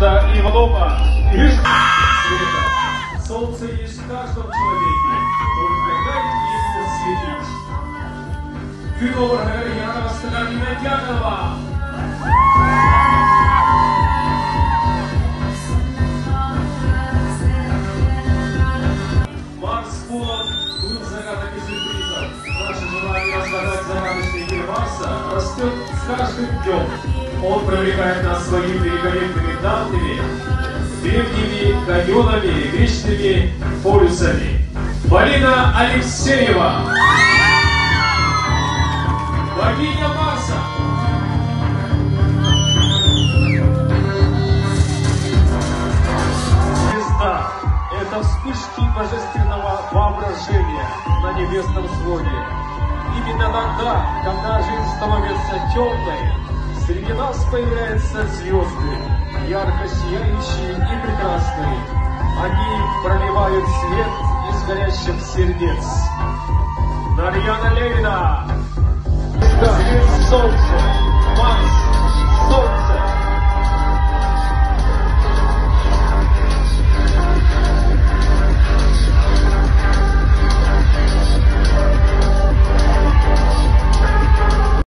Надежда Иванова. Солнце есть в каждом человеке. Только дайте ему светить. Фигура Гагарина Сталина Марс мир Марса растет с каждым днем. Он привлекает нас своими великолепными данными, древними каньонами, вечными полюсами. Полина Алексеева. Богиня Марса. Звезда – это вспышки божественного воображения на небесном своде. Именно тогда, когда жизнь становится темной, среди нас появляются звезды, ярко сияющие и прекрасные. Они проливают свет из горящих сердец. Нарьяна Левина, свет солнца,